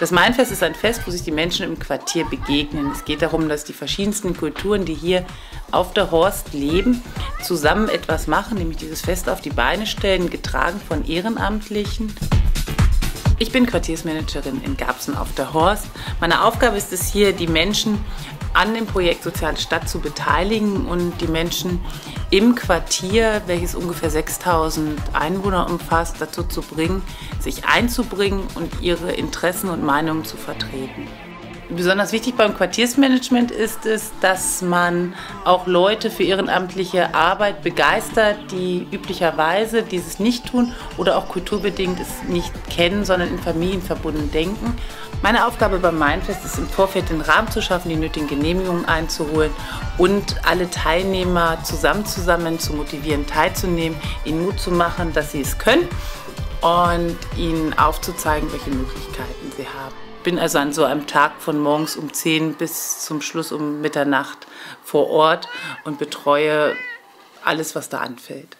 Das Mainfest ist ein Fest, wo sich die Menschen im Quartier begegnen. Es geht darum, dass die verschiedensten Kulturen, die hier auf der Horst leben, zusammen etwas machen, nämlich dieses Fest auf die Beine stellen, getragen von Ehrenamtlichen. Ich bin Quartiersmanagerin in Garbsen auf der Horst. Meine Aufgabe ist es hier, die Menschen an dem Projekt Soziale Stadt zu beteiligen und die Menschen im Quartier, welches ungefähr 6000 Einwohner umfasst, dazu zu bringen, sich einzubringen und ihre Interessen und Meinungen zu vertreten. Besonders wichtig beim Quartiersmanagement ist es, dass man auch Leute für ehrenamtliche Arbeit begeistert, die üblicherweise dieses nicht tun oder auch kulturbedingt es nicht kennen, sondern in Familien verbunden denken. Meine Aufgabe beim Mainfest ist im Vorfeld den Rahmen zu schaffen, die nötigen Genehmigungen einzuholen und alle Teilnehmer zusammenzusammeln, zu motivieren, teilzunehmen, ihnen Mut zu machen, dass sie es können und ihnen aufzuzeigen, welche Möglichkeiten sie haben bin also an so einem Tag von morgens um 10 bis zum Schluss um Mitternacht vor Ort und betreue alles, was da anfällt.